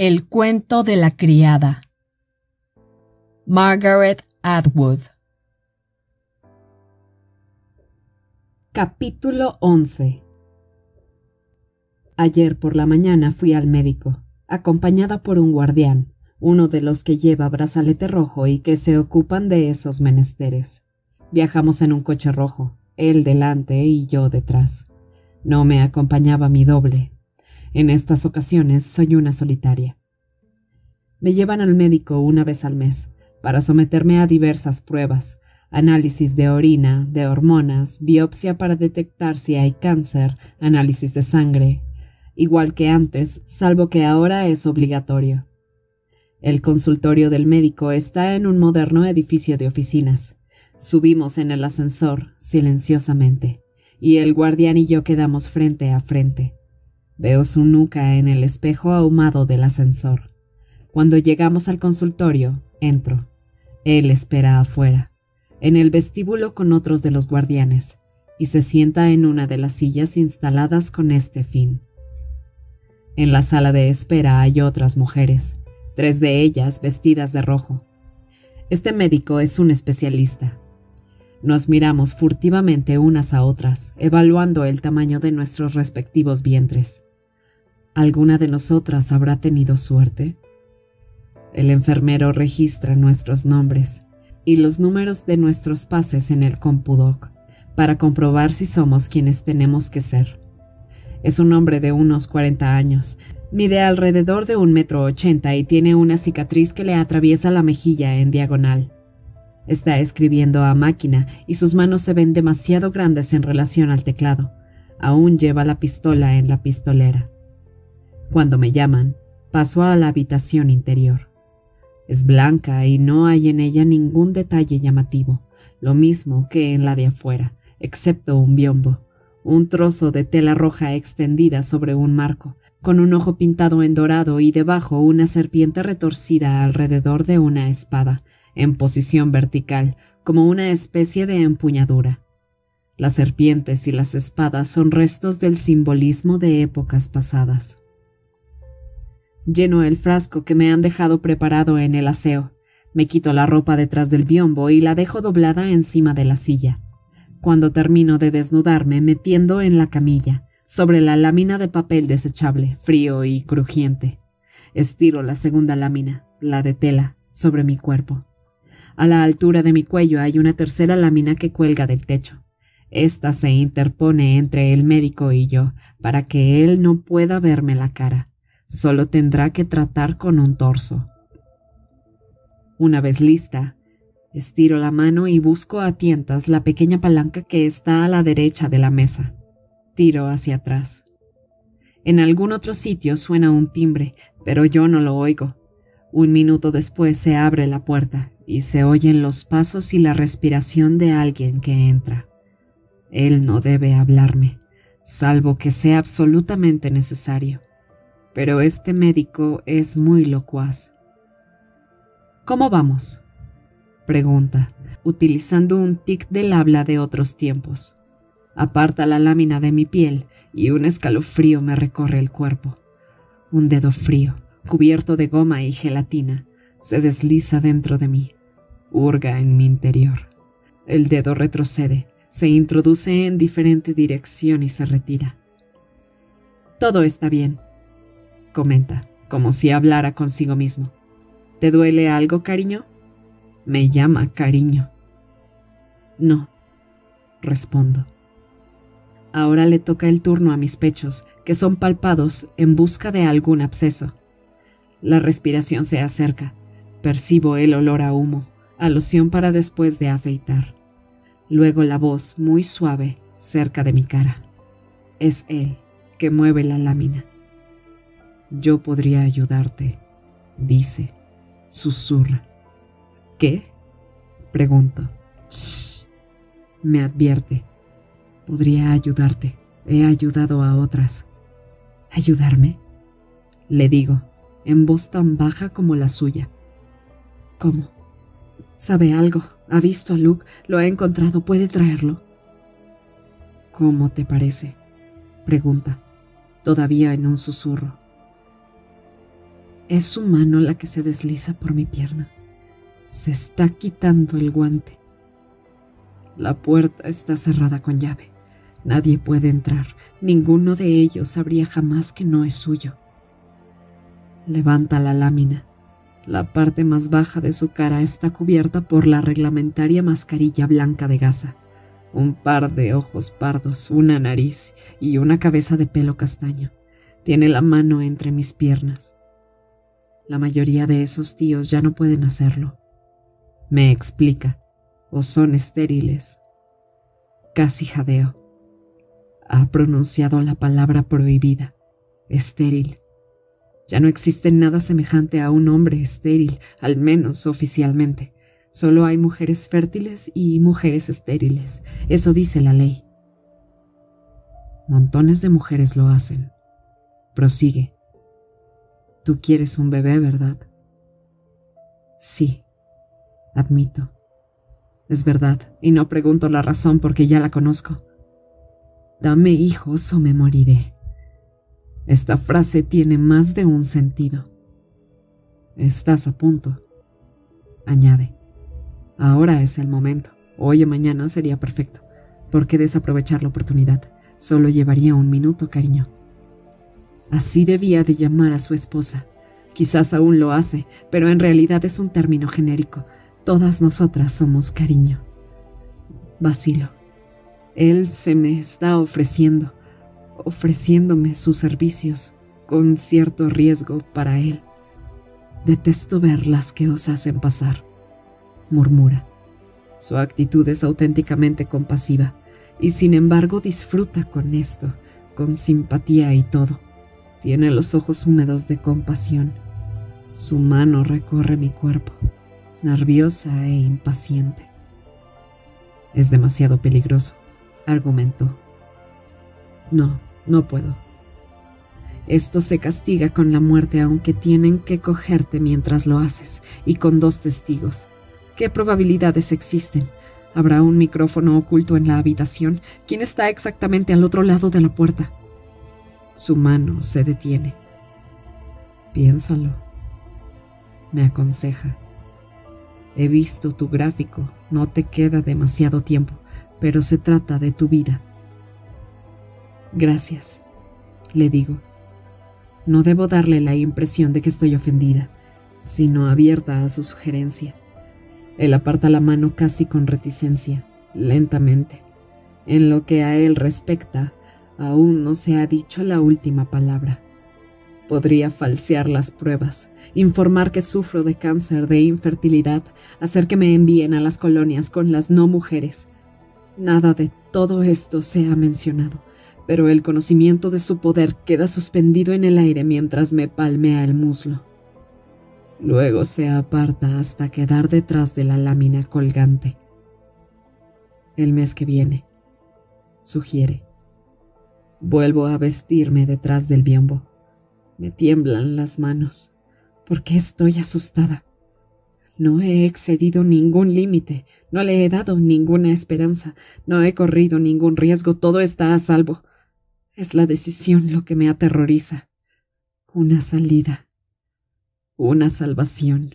El cuento de la criada. Margaret Atwood. Capítulo 11 Ayer por la mañana fui al médico, acompañada por un guardián, uno de los que lleva brazalete rojo y que se ocupan de esos menesteres. Viajamos en un coche rojo, él delante y yo detrás. No me acompañaba mi doble, en estas ocasiones soy una solitaria. Me llevan al médico una vez al mes para someterme a diversas pruebas, análisis de orina, de hormonas, biopsia para detectar si hay cáncer, análisis de sangre, igual que antes, salvo que ahora es obligatorio. El consultorio del médico está en un moderno edificio de oficinas. Subimos en el ascensor, silenciosamente, y el guardián y yo quedamos frente a frente. Veo su nuca en el espejo ahumado del ascensor. Cuando llegamos al consultorio, entro. Él espera afuera, en el vestíbulo con otros de los guardianes, y se sienta en una de las sillas instaladas con este fin. En la sala de espera hay otras mujeres, tres de ellas vestidas de rojo. Este médico es un especialista. Nos miramos furtivamente unas a otras, evaluando el tamaño de nuestros respectivos vientres. ¿Alguna de nosotras habrá tenido suerte? El enfermero registra nuestros nombres y los números de nuestros pases en el Compudoc para comprobar si somos quienes tenemos que ser. Es un hombre de unos 40 años, mide alrededor de un metro ochenta y tiene una cicatriz que le atraviesa la mejilla en diagonal. Está escribiendo a máquina y sus manos se ven demasiado grandes en relación al teclado. Aún lleva la pistola en la pistolera. Cuando me llaman, paso a la habitación interior. Es blanca y no hay en ella ningún detalle llamativo, lo mismo que en la de afuera, excepto un biombo, un trozo de tela roja extendida sobre un marco, con un ojo pintado en dorado y debajo una serpiente retorcida alrededor de una espada, en posición vertical, como una especie de empuñadura. Las serpientes y las espadas son restos del simbolismo de épocas pasadas. Lleno el frasco que me han dejado preparado en el aseo. Me quito la ropa detrás del biombo y la dejo doblada encima de la silla. Cuando termino de desnudarme, me tiendo en la camilla, sobre la lámina de papel desechable, frío y crujiente. Estiro la segunda lámina, la de tela, sobre mi cuerpo. A la altura de mi cuello hay una tercera lámina que cuelga del techo. Esta se interpone entre el médico y yo, para que él no pueda verme la cara. Solo tendrá que tratar con un torso. Una vez lista, estiro la mano y busco a tientas la pequeña palanca que está a la derecha de la mesa. Tiro hacia atrás. En algún otro sitio suena un timbre, pero yo no lo oigo. Un minuto después se abre la puerta y se oyen los pasos y la respiración de alguien que entra. Él no debe hablarme, salvo que sea absolutamente necesario pero este médico es muy locuaz. ¿Cómo vamos? pregunta, utilizando un tic del habla de otros tiempos. Aparta la lámina de mi piel y un escalofrío me recorre el cuerpo. Un dedo frío, cubierto de goma y gelatina, se desliza dentro de mí, hurga en mi interior. El dedo retrocede, se introduce en diferente dirección y se retira. Todo está bien, comenta, como si hablara consigo mismo. ¿Te duele algo, cariño? Me llama cariño. No, respondo. Ahora le toca el turno a mis pechos, que son palpados en busca de algún absceso. La respiración se acerca. Percibo el olor a humo, alusión para después de afeitar. Luego la voz muy suave cerca de mi cara. Es él que mueve la lámina. Yo podría ayudarte, dice, susurra. ¿Qué? Pregunto. Me advierte. Podría ayudarte. He ayudado a otras. ¿Ayudarme? Le digo, en voz tan baja como la suya. ¿Cómo? ¿Sabe algo? ¿Ha visto a Luke? ¿Lo ha encontrado? ¿Puede traerlo? ¿Cómo te parece? Pregunta, todavía en un susurro. Es su mano la que se desliza por mi pierna. Se está quitando el guante. La puerta está cerrada con llave. Nadie puede entrar. Ninguno de ellos sabría jamás que no es suyo. Levanta la lámina. La parte más baja de su cara está cubierta por la reglamentaria mascarilla blanca de gasa, un par de ojos pardos, una nariz y una cabeza de pelo castaño. Tiene la mano entre mis piernas. La mayoría de esos tíos ya no pueden hacerlo. Me explica, o son estériles. Casi jadeo. Ha pronunciado la palabra prohibida, estéril. Ya no existe nada semejante a un hombre estéril, al menos oficialmente. Solo hay mujeres fértiles y mujeres estériles. Eso dice la ley. Montones de mujeres lo hacen. Prosigue. Tú quieres un bebé, ¿verdad? Sí, admito. Es verdad, y no pregunto la razón porque ya la conozco. Dame hijos o me moriré. Esta frase tiene más de un sentido. Estás a punto. Añade. Ahora es el momento. Hoy o mañana sería perfecto. ¿Por qué desaprovechar la oportunidad? Solo llevaría un minuto, cariño. Así debía de llamar a su esposa. Quizás aún lo hace, pero en realidad es un término genérico. Todas nosotras somos cariño. Vacilo. Él se me está ofreciendo ofreciéndome sus servicios con cierto riesgo para él. Detesto ver las que os hacen pasar, murmura. Su actitud es auténticamente compasiva y sin embargo disfruta con esto, con simpatía y todo. Tiene los ojos húmedos de compasión. Su mano recorre mi cuerpo, nerviosa e impaciente. Es demasiado peligroso, argumentó. No, no puedo. Esto se castiga con la muerte aunque tienen que cogerte mientras lo haces, y con dos testigos. ¿Qué probabilidades existen? ¿Habrá un micrófono oculto en la habitación? ¿Quién está exactamente al otro lado de la puerta? Su mano se detiene. Piénsalo. Me aconseja. He visto tu gráfico, no te queda demasiado tiempo, pero se trata de tu vida. Gracias, le digo. No debo darle la impresión de que estoy ofendida, sino abierta a su sugerencia. Él aparta la mano casi con reticencia, lentamente. En lo que a él respecta, aún no se ha dicho la última palabra. Podría falsear las pruebas, informar que sufro de cáncer de infertilidad, hacer que me envíen a las colonias con las no mujeres. Nada de todo esto se ha mencionado pero el conocimiento de su poder queda suspendido en el aire mientras me palmea el muslo. Luego se aparta hasta quedar detrás de la lámina colgante. El mes que viene, sugiere. Vuelvo a vestirme detrás del biombo. Me tiemblan las manos, porque estoy asustada. No he excedido ningún límite, no le he dado ninguna esperanza, no he corrido ningún riesgo, todo está a salvo. Es la decisión lo que me aterroriza. Una salida. Una salvación.